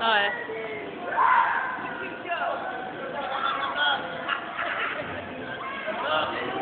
哎。